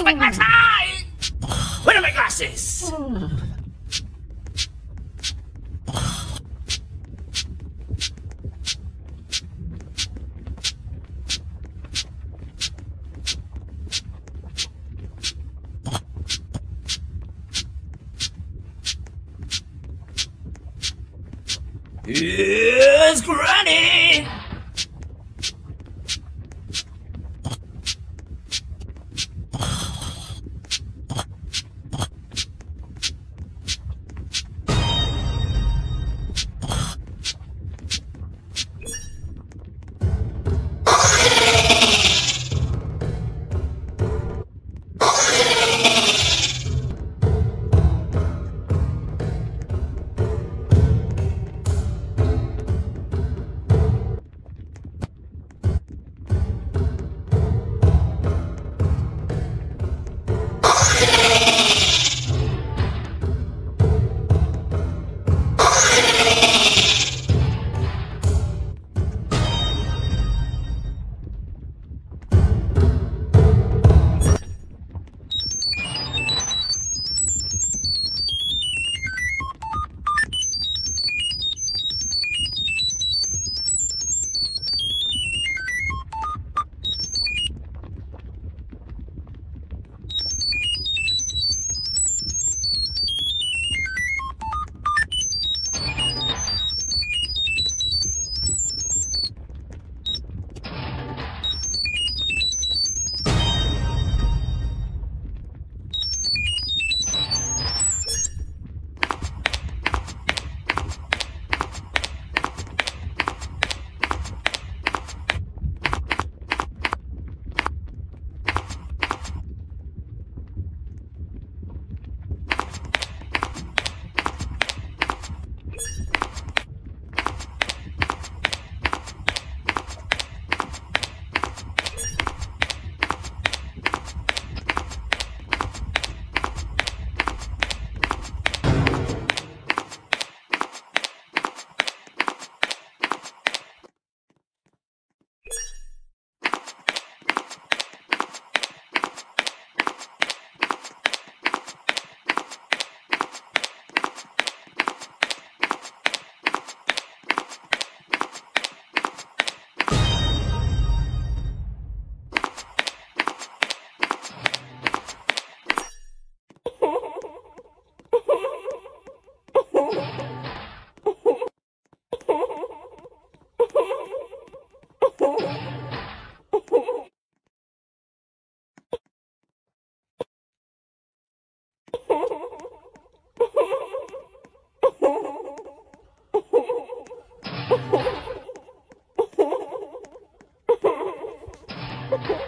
I've lost my glasses! Where are my glasses? Here's Granny! Okay.